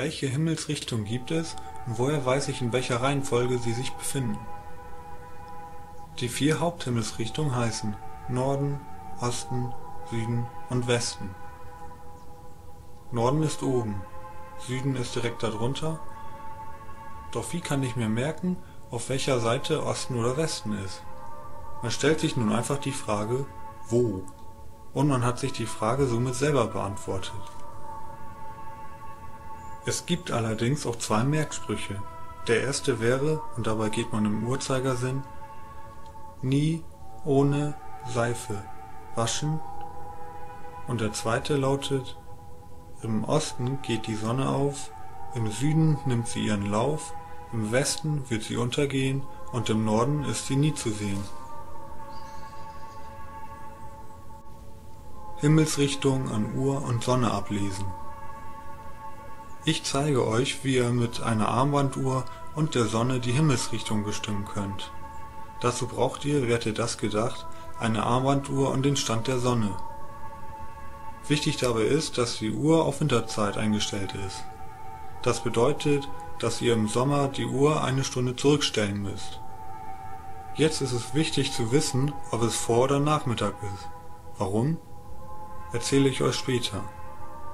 Welche Himmelsrichtung gibt es und woher weiß ich, in welcher Reihenfolge sie sich befinden? Die vier Haupthimmelsrichtungen heißen Norden, Osten, Süden und Westen. Norden ist oben, Süden ist direkt darunter. Doch wie kann ich mir merken, auf welcher Seite Osten oder Westen ist? Man stellt sich nun einfach die Frage wo? Und man hat sich die Frage somit selber beantwortet. Es gibt allerdings auch zwei Merksprüche. Der erste wäre, und dabei geht man im Uhrzeigersinn, nie ohne Seife waschen. Und der zweite lautet, im Osten geht die Sonne auf, im Süden nimmt sie ihren Lauf, im Westen wird sie untergehen und im Norden ist sie nie zu sehen. Himmelsrichtung an Uhr und Sonne ablesen ich zeige euch, wie ihr mit einer Armbanduhr und der Sonne die Himmelsrichtung bestimmen könnt. Dazu braucht ihr, wer hätte das gedacht, eine Armbanduhr und den Stand der Sonne. Wichtig dabei ist, dass die Uhr auf Winterzeit eingestellt ist. Das bedeutet, dass ihr im Sommer die Uhr eine Stunde zurückstellen müsst. Jetzt ist es wichtig zu wissen, ob es Vor- oder Nachmittag ist. Warum? Erzähle ich euch später.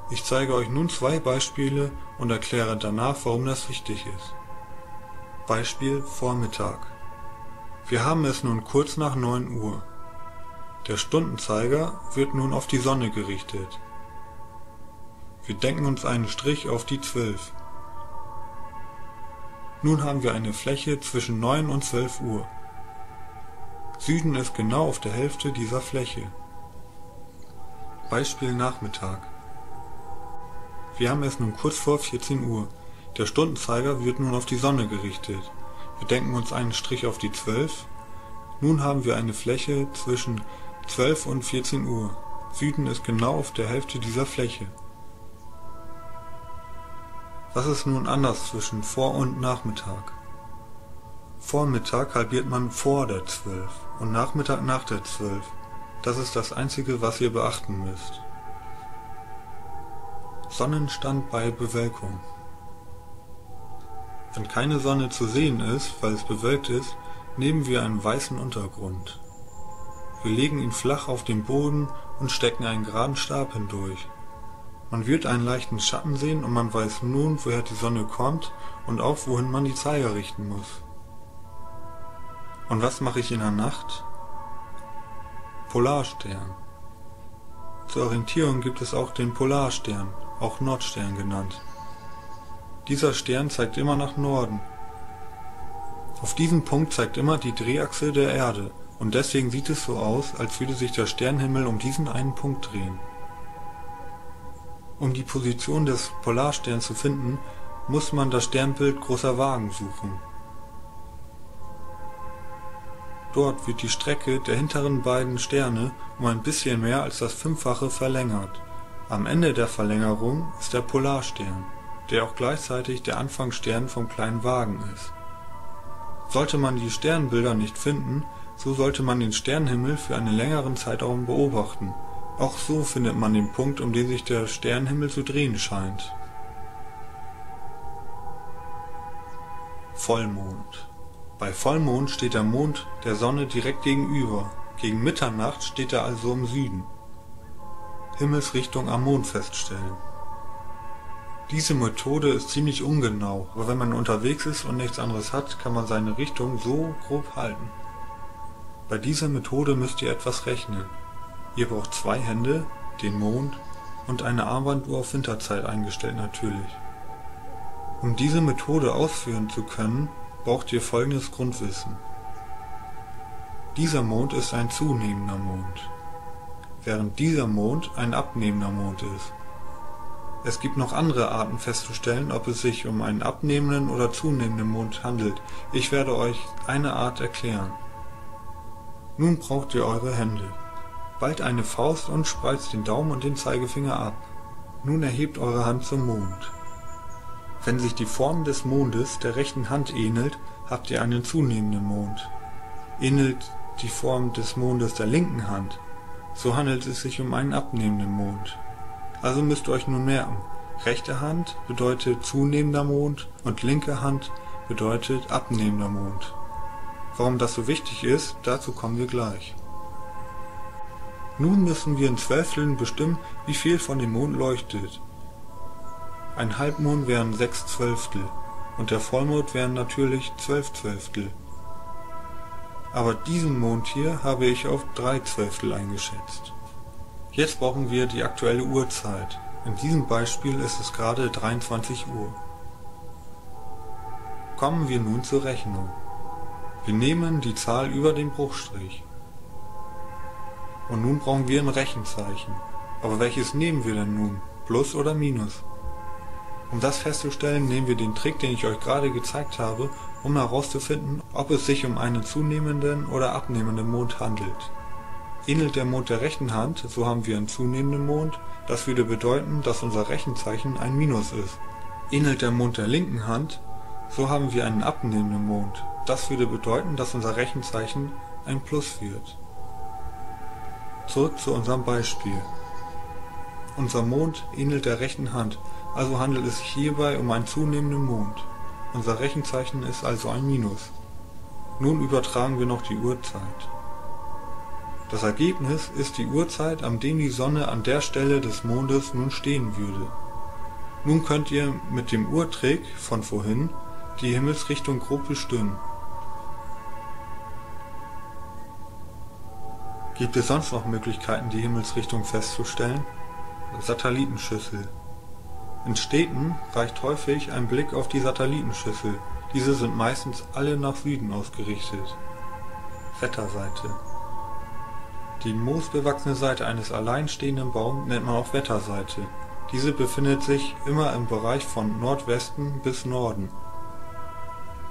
Ich zeige euch nun zwei Beispiele und erkläre danach, warum das wichtig ist. Beispiel Vormittag. Wir haben es nun kurz nach 9 Uhr. Der Stundenzeiger wird nun auf die Sonne gerichtet. Wir denken uns einen Strich auf die 12. Nun haben wir eine Fläche zwischen 9 und 12 Uhr. Süden ist genau auf der Hälfte dieser Fläche. Beispiel Nachmittag. Wir haben es nun kurz vor 14 Uhr. Der Stundenzeiger wird nun auf die Sonne gerichtet. Wir denken uns einen Strich auf die 12. Nun haben wir eine Fläche zwischen 12 und 14 Uhr. Süden ist genau auf der Hälfte dieser Fläche. Was ist nun anders zwischen Vor- und Nachmittag? Vormittag halbiert man vor der 12 und Nachmittag nach der 12. Das ist das Einzige, was ihr beachten müsst. Sonnenstand bei Bewölkung Wenn keine Sonne zu sehen ist, weil es bewölkt ist, nehmen wir einen weißen Untergrund. Wir legen ihn flach auf den Boden und stecken einen geraden Stab hindurch. Man wird einen leichten Schatten sehen und man weiß nun, woher die Sonne kommt und auch wohin man die Zeiger richten muss. Und was mache ich in der Nacht? Polarstern. Zur Orientierung gibt es auch den Polarstern auch Nordstern genannt. Dieser Stern zeigt immer nach Norden. Auf diesem Punkt zeigt immer die Drehachse der Erde und deswegen sieht es so aus, als würde sich der Sternhimmel um diesen einen Punkt drehen. Um die Position des Polarsterns zu finden, muss man das Sternbild Großer Wagen suchen. Dort wird die Strecke der hinteren beiden Sterne um ein bisschen mehr als das Fünffache verlängert am Ende der Verlängerung ist der Polarstern, der auch gleichzeitig der Anfangsstern vom Kleinen Wagen ist. Sollte man die Sternbilder nicht finden, so sollte man den Sternenhimmel für einen längeren Zeitraum beobachten. Auch so findet man den Punkt, um den sich der Sternenhimmel zu drehen scheint. Vollmond Bei Vollmond steht der Mond der Sonne direkt gegenüber, gegen Mitternacht steht er also im Süden Himmelsrichtung am Mond feststellen. Diese Methode ist ziemlich ungenau, aber wenn man unterwegs ist und nichts anderes hat, kann man seine Richtung so grob halten. Bei dieser Methode müsst ihr etwas rechnen. Ihr braucht zwei Hände, den Mond und eine Armbanduhr auf Winterzeit eingestellt natürlich. Um diese Methode ausführen zu können, braucht ihr folgendes Grundwissen. Dieser Mond ist ein zunehmender Mond während dieser Mond ein abnehmender Mond ist. Es gibt noch andere Arten festzustellen, ob es sich um einen abnehmenden oder zunehmenden Mond handelt. Ich werde euch eine Art erklären. Nun braucht ihr eure Hände. Bald eine Faust und spreizt den Daumen und den Zeigefinger ab. Nun erhebt eure Hand zum Mond. Wenn sich die Form des Mondes der rechten Hand ähnelt, habt ihr einen zunehmenden Mond. Ähnelt die Form des Mondes der linken Hand, so handelt es sich um einen abnehmenden Mond. Also müsst ihr euch nun merken, Rechte Hand bedeutet zunehmender Mond und linke Hand bedeutet abnehmender Mond. Warum das so wichtig ist, dazu kommen wir gleich. Nun müssen wir in Zwölfteln bestimmen, wie viel von dem Mond leuchtet. Ein Halbmond wären sechs Zwölftel und der Vollmond wären natürlich zwölf Zwölftel. Aber diesen Mond hier habe ich auf drei Zwölftel eingeschätzt. Jetzt brauchen wir die aktuelle Uhrzeit. In diesem Beispiel ist es gerade 23 Uhr. Kommen wir nun zur Rechnung. Wir nehmen die Zahl über den Bruchstrich. Und nun brauchen wir ein Rechenzeichen. Aber welches nehmen wir denn nun? Plus oder Minus? Um das festzustellen, nehmen wir den Trick, den ich euch gerade gezeigt habe, um herauszufinden, ob es sich um einen zunehmenden oder abnehmenden Mond handelt. Ähnelt der Mond der rechten Hand, so haben wir einen zunehmenden Mond, das würde bedeuten, dass unser Rechenzeichen ein Minus ist. Ähnelt der Mond der linken Hand, so haben wir einen abnehmenden Mond, das würde bedeuten, dass unser Rechenzeichen ein Plus wird. Zurück zu unserem Beispiel. Unser Mond ähnelt der rechten Hand, also handelt es sich hierbei um einen zunehmenden Mond. Unser Rechenzeichen ist also ein Minus. Nun übertragen wir noch die Uhrzeit. Das Ergebnis ist die Uhrzeit, an dem die Sonne an der Stelle des Mondes nun stehen würde. Nun könnt ihr mit dem Uhrtrick von vorhin die Himmelsrichtung grob bestimmen. Gibt es sonst noch Möglichkeiten, die Himmelsrichtung festzustellen? Satellitenschüssel. In Städten reicht häufig ein Blick auf die Satellitenschüssel, diese sind meistens alle nach Süden ausgerichtet. Wetterseite Die moosbewachsene Seite eines alleinstehenden Baums nennt man auch Wetterseite, diese befindet sich immer im Bereich von Nordwesten bis Norden.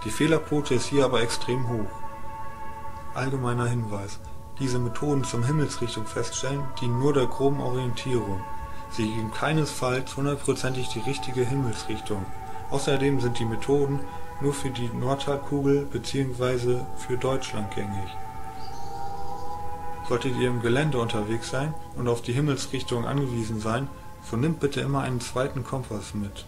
Die Fehlerquote ist hier aber extrem hoch. Allgemeiner Hinweis diese Methoden zum Himmelsrichtung feststellen dienen nur der groben Orientierung, sie geben keinesfalls hundertprozentig die richtige Himmelsrichtung, außerdem sind die Methoden nur für die Nordhalbkugel bzw. für Deutschland gängig. Solltet ihr im Gelände unterwegs sein und auf die Himmelsrichtung angewiesen sein, so nimmt bitte immer einen zweiten Kompass mit